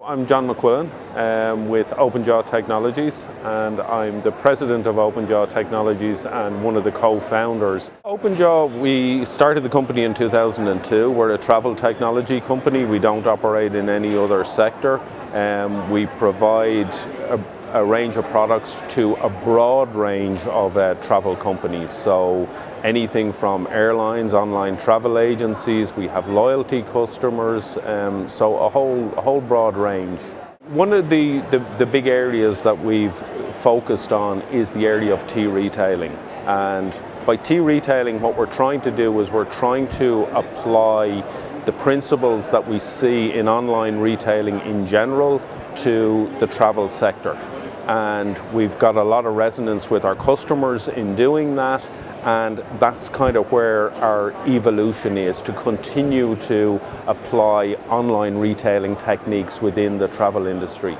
I'm John McQuillan um, with OpenJaw Technologies and I'm the president of OpenJaw Technologies and one of the co-founders. OpenJaw, we started the company in 2002. We're a travel technology company. We don't operate in any other sector. Um, we provide a, range of products to a broad range of uh, travel companies. So anything from airlines, online travel agencies, we have loyalty customers, um, so a whole, a whole broad range. One of the, the, the, big areas that we've focused on is the area of T-retailing. And by T-retailing, what we're trying to do is we're trying to apply the principles that we see in online retailing in general to the travel sector. And we've got a lot of resonance with our customers in doing that and that's kind of where our evolution is to continue to apply online retailing techniques within the travel industry.